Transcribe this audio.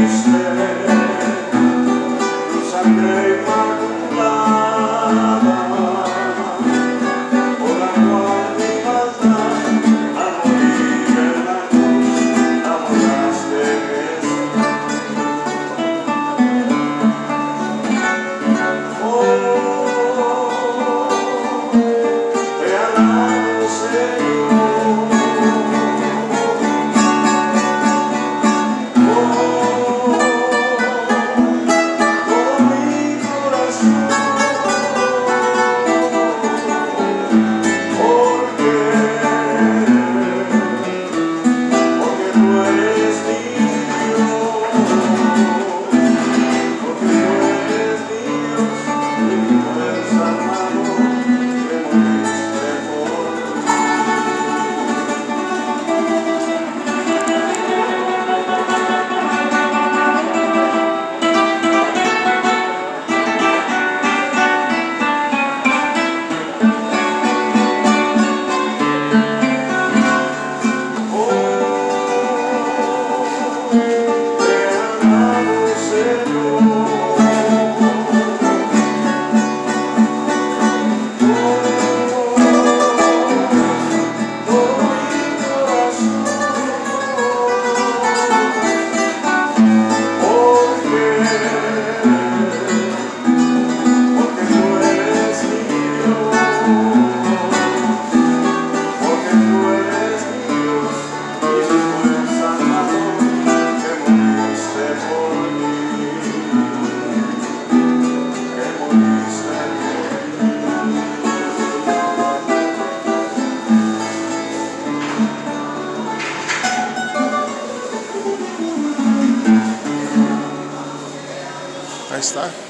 Christmas. mais, tá?